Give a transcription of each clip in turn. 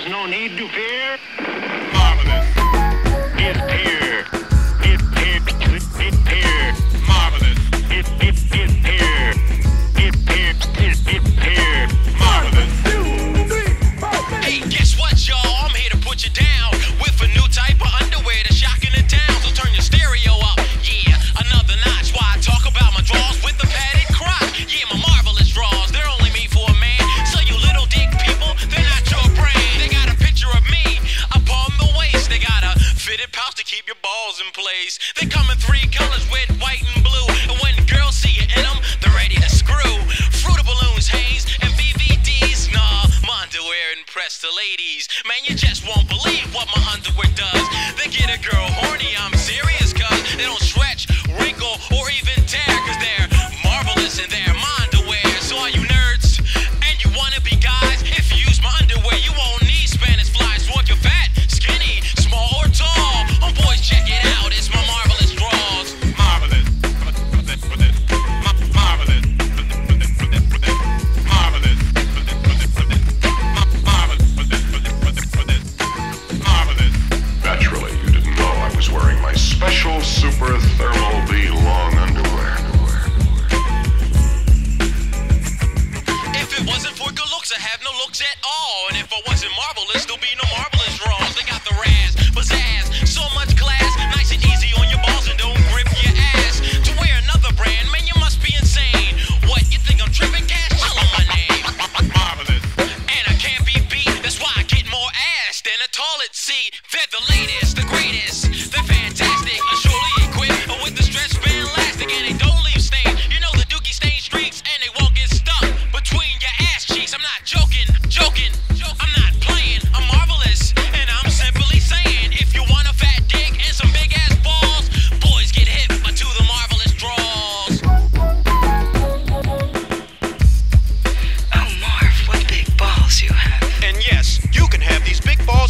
There's no need to fear. Fitted pouch to keep your balls in place. They come in three colors, red, white, and blue. And when girls see you in them, they're ready to screw. Fruit of the Looms, Hanes, and BVDs. Nah, my underwear impress the ladies. Man, you just won't believe what my underwear I have no looks at all. And if I wasn't marvelous, there'll be no marvelous draws. They got the razz, pizzazz, so much class, nice and easy on your balls and don't grip your ass. To wear another brand, man, you must be insane. What, you think I'm tripping? Cash, tell 'em my name. Marvelous. And I can't be beat, that's why I get more ass than a toilet seat. They're the latest, the greatest,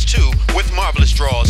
balls too with marvelous draws.